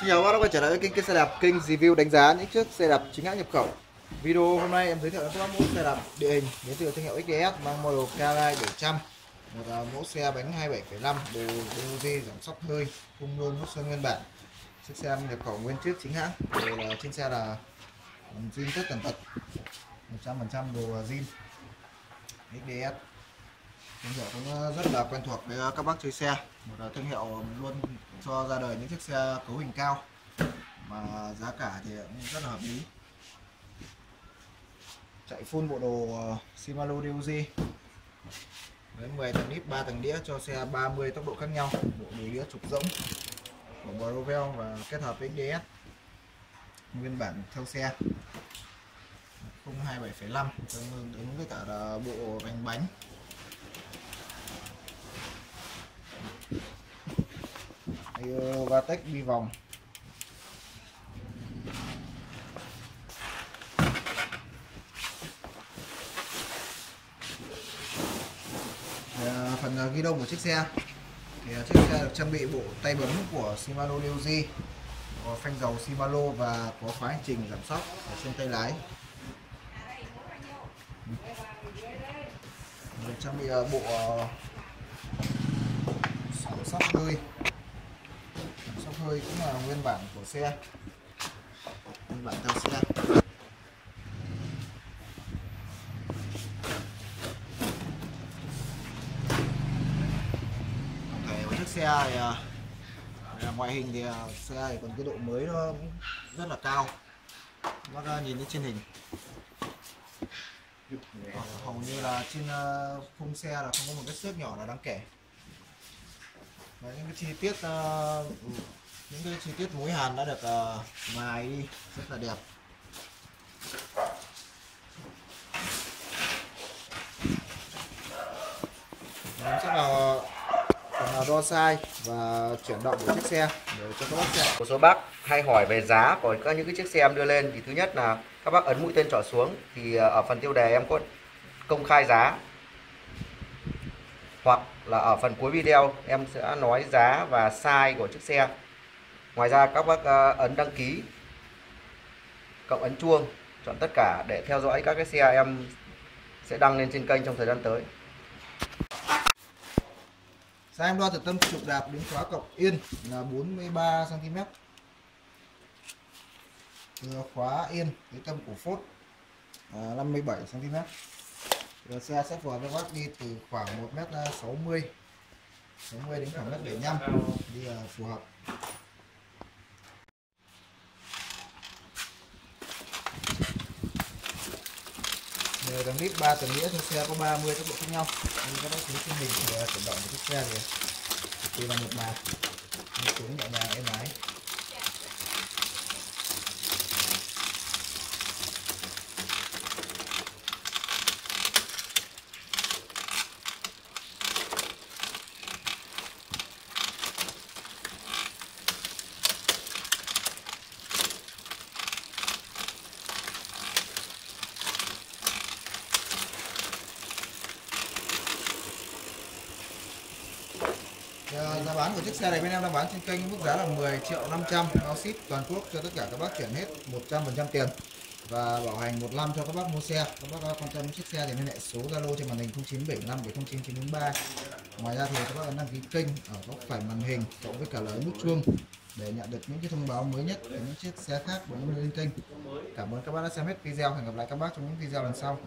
Xin chào các bác đã quay trở lại với kênh kênh xe đạp kênh review đánh giá những chiếc xe đạp chính hãng nhập khẩu. Video hôm nay em giới thiệu cho các bác mẫu xe đạp địa hình đến từ thương hiệu XDS mang model K-Line 700 một mẫu xe bánh 27,5 đều DOG giảm sóc hơi khung nhôm hút sơn nguyên bản. Chiếc xe nhập khẩu nguyên chiếc chính hãng đều là trên xe là zin tất tần tật 100% đồ zin. XDS thương hiệu cũng ờ, rất là quen thuộc với ờ, các bác chơi xe. Một ờ, thương hiệu luôn cho ra đời những chiếc xe cấu hình cao. Mà giá cả thì cũng rất là hợp lý. Chạy full bộ đồ Shimano DOG với 10 tầng nít 3 tầng đĩa cho xe 30 tốc độ khác nhau. Bộ đồ đĩa trục rỗng của Brovel và kết hợp với XDS nguyên bản theo xe. 027,5 tương ứng với cả bộ bánh bánh. Vatech đi vòng. À, phần à, ghi đông của chiếc xe. Thì à, chiếc xe được trang bị bộ tay bấm của Shimano DOG có phanh dầu Shimano và có khóa hành trình giảm sóc ở trên tay lái. Được trang bị à, bộ sóc hơi hơi cũng là nguyên bản của xe. Nguyên bản theo xe. Tổng thể của chiếc xe thì à, à, ngoại hình thì à, xe thì còn cái độ mới nó rất là cao. Bác à, nhìn thấy trên hình. Hầu như là trên à, khung xe là không có một cái xước nhỏ là đáng kể. Và những cái chi tiết uh, những cái chi tiết mối hàn đã được uh, mài đi rất là đẹp. Mình sẽ là phần đo sai và chuyển động của chiếc xe để cho các bác xem. Một số bác hay hỏi về giá của các những cái chiếc xe em đưa lên. Thì thứ nhất là các bác ấn mũi tên trỏ xuống thì ờ, ở phần tiêu đề em có công khai giá. Hoặc là ở phần cuối video em sẽ nói giá và size của chiếc xe ngoài ra các bác à, ấn đăng ký, cộng ấn chuông, chọn tất cả để theo dõi các cái xe em sẽ đăng lên trên kênh trong thời gian tới Size em đo từ tâm trục đạp đến khóa cọc yên là 43 cm. Từ khóa yên đến tâm của phốt là 57 cm. Rồi xe sẽ phù hợp với bác đi từ khoảng 1m60 60 đến khoảng 1m75 đi là phù hợp. 10 tầng lít 3 tầng đĩa xe có 30 tốc độ khác nhau. Như các bác chú trên hình để chuyển động của chiếc xe thì cực là một mà. Xuống nhẹ nhàng em ái. Ờ, giá bán của chiếc xe này bên em đang bán trên kênh mức giá là 10 triệu 500 bao ship toàn quốc cho tất cả các bác chuyển hết 100% tiền và bảo hành một năm cho các bác mua xe. Các bác quan tâm chiếc xe thì liên hệ số zalo trên màn hình 0975 709 943 ngoài ra thì các bác đăng ký kênh ở góc phải màn hình cộng với cả lời nút chuông để nhận được những cái thông báo mới nhất về những chiếc xe khác của những lên kênh. Cảm ơn các bác đã xem hết video. Hẹn gặp lại các bác trong những video lần sau.